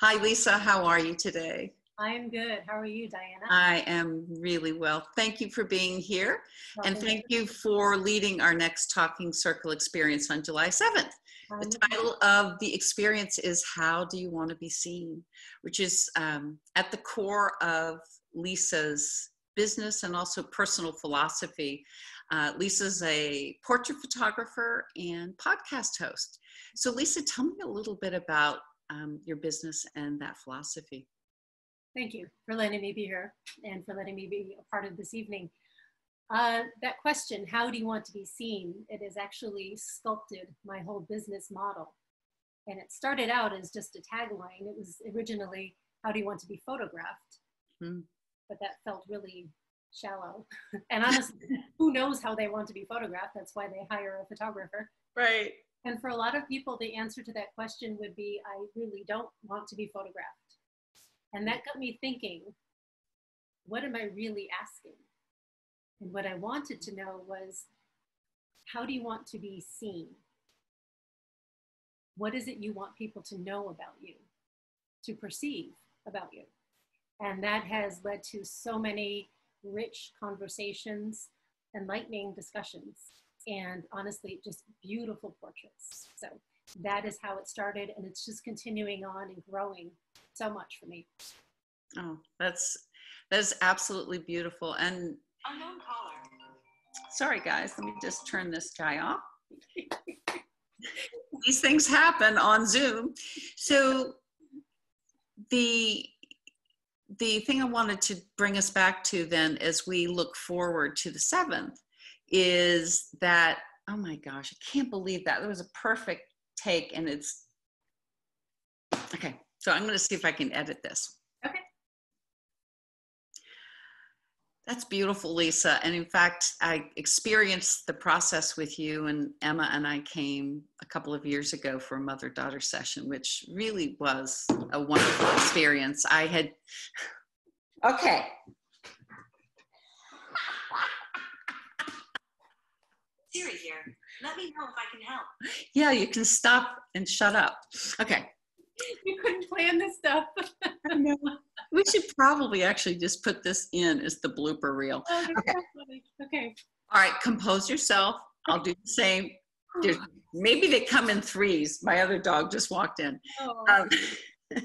Hi, Lisa. How are you today? I'm good. How are you, Diana? I am really well. Thank you for being here. Well, and thank you for leading our next Talking Circle experience on July 7th. Um, the title of the experience is How Do You Want to Be Seen? which is um, at the core of Lisa's business and also personal philosophy. Uh, Lisa's a portrait photographer and podcast host. So, Lisa, tell me a little bit about um, your business and that philosophy. Thank you for letting me be here and for letting me be a part of this evening. Uh, that question, how do you want to be seen? It has actually sculpted my whole business model. And it started out as just a tagline. It was originally, how do you want to be photographed? Hmm. But that felt really shallow. and honestly, who knows how they want to be photographed? That's why they hire a photographer. Right. And for a lot of people, the answer to that question would be, I really don't want to be photographed. And that got me thinking, what am I really asking? And what I wanted to know was, how do you want to be seen? What is it you want people to know about you, to perceive about you? And that has led to so many rich conversations, enlightening discussions and honestly, just beautiful portraits. So that is how it started, and it's just continuing on and growing so much for me. Oh, that's that's absolutely beautiful. And unknown caller. Sorry, guys. Let me just turn this guy off. These things happen on Zoom. So the the thing I wanted to bring us back to then as we look forward to the seventh is that oh my gosh i can't believe that. That was a perfect take and it's okay so i'm going to see if i can edit this. Okay. That's beautiful lisa. And in fact i experienced the process with you and emma and i came a couple of years ago for a mother daughter session which really was a wonderful experience. I had okay Siri here. Let me know if I can help. Yeah, you can stop and shut up. Okay. You couldn't plan this stuff. no. We should probably actually just put this in as the blooper reel. Oh, okay. So okay. All right, compose yourself. I'll do the same. There's, maybe they come in threes. My other dog just walked in. Oh. Um,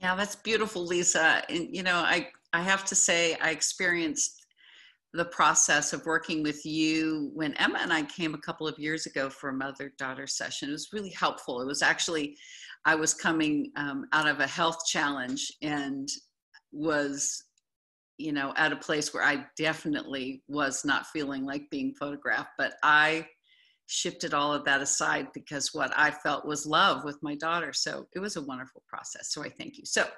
yeah, that's beautiful, Lisa. And you know, I I have to say, I experienced the process of working with you when Emma and I came a couple of years ago for a mother daughter session. It was really helpful. It was actually, I was coming um, out of a health challenge and was, you know, at a place where I definitely was not feeling like being photographed, but I shifted all of that aside because what I felt was love with my daughter. So it was a wonderful process. So I thank you. So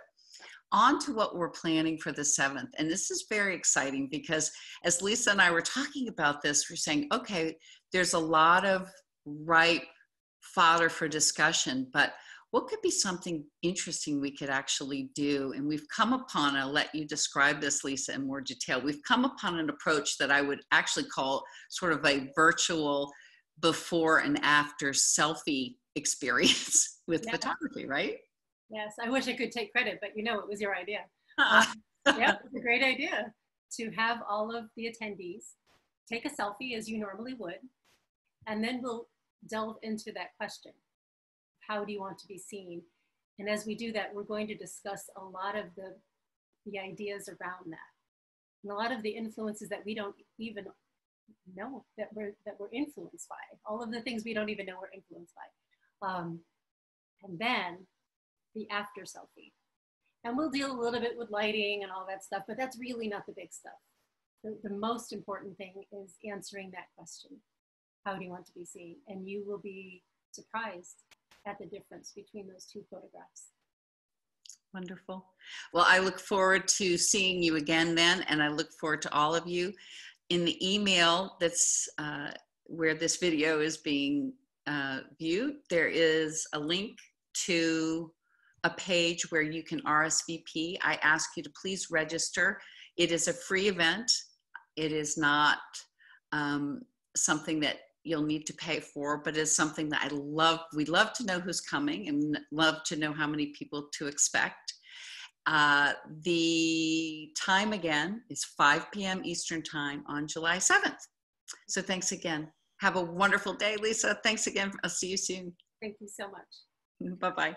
on to what we're planning for the 7th. And this is very exciting because as Lisa and I were talking about this, we're saying, okay, there's a lot of ripe fodder for discussion, but what could be something interesting we could actually do? And we've come upon, I'll let you describe this, Lisa, in more detail. We've come upon an approach that I would actually call sort of a virtual before and after selfie experience with yeah. photography, right? Yes, I wish I could take credit, but you know it was your idea. Uh, yeah, it's a great idea to have all of the attendees take a selfie as you normally would, and then we'll delve into that question. How do you want to be seen? And as we do that, we're going to discuss a lot of the, the ideas around that. And a lot of the influences that we don't even know that we're, that we're influenced by. All of the things we don't even know we're influenced by. Um, and then the after selfie. And we'll deal a little bit with lighting and all that stuff, but that's really not the big stuff. The, the most important thing is answering that question. How do you want to be seen? And you will be surprised at the difference between those two photographs. Wonderful. Well, I look forward to seeing you again then, and I look forward to all of you. In the email that's uh, where this video is being uh, viewed, there is a link to a page where you can RSVP. I ask you to please register. It is a free event. It is not um, something that you'll need to pay for, but it's something that I love. We love to know who's coming and love to know how many people to expect. Uh, the time again is 5 p.m. Eastern Time on July 7th. So thanks again. Have a wonderful day, Lisa. Thanks again. I'll see you soon. Thank you so much. Bye bye.